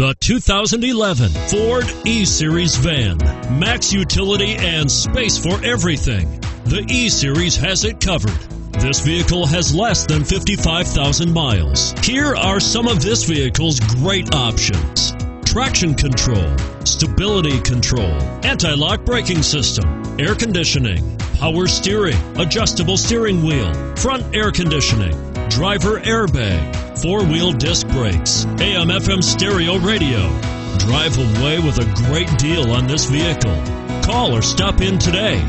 The 2011 Ford E-Series van. Max utility and space for everything. The E-Series has it covered. This vehicle has less than 55,000 miles. Here are some of this vehicle's great options. Traction control, stability control, anti-lock braking system, air conditioning, power steering, adjustable steering wheel, front air conditioning, driver airbag, four wheel disc brakes, AM FM stereo radio. Drive away with a great deal on this vehicle. Call or stop in today.